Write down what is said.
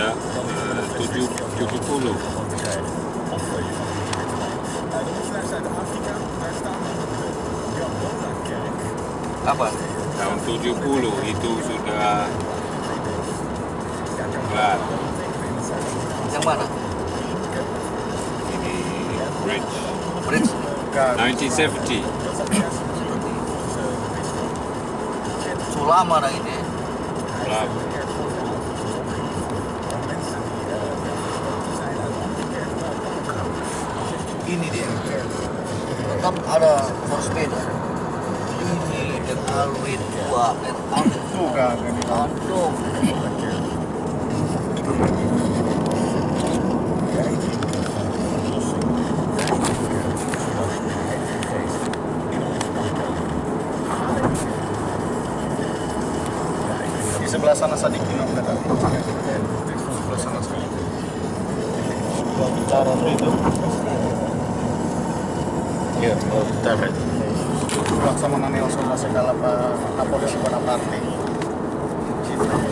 sudah tujuh tujuh puluh. Apa? Tahun 70 itu sudah kelar. Yang mana? Ini bridge. Bridge. 1970. Sulama dah ini. Kelar. Ini dia. Kan ada bersepeda. Ini dan Alwin dua dan Alwin Bukan, Aduh. di sebelah sana om kata. Sebelah sana. Sebelah bicara itu. Sebelah bicara. Laksamana Nelson Pak Kapolres Bonaparte. Situ.